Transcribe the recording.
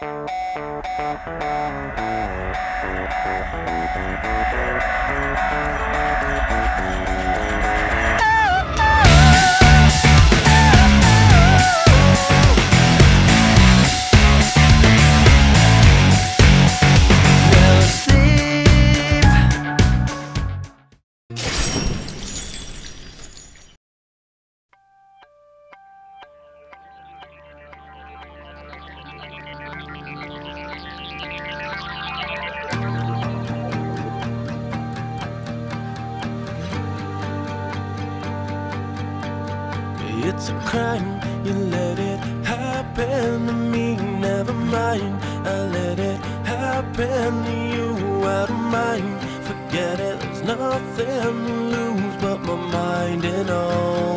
Thank you. It's a crime, you let it happen to me. Never mind, I let it happen to you. Out of mind, forget it. There's nothing to lose but my mind and all.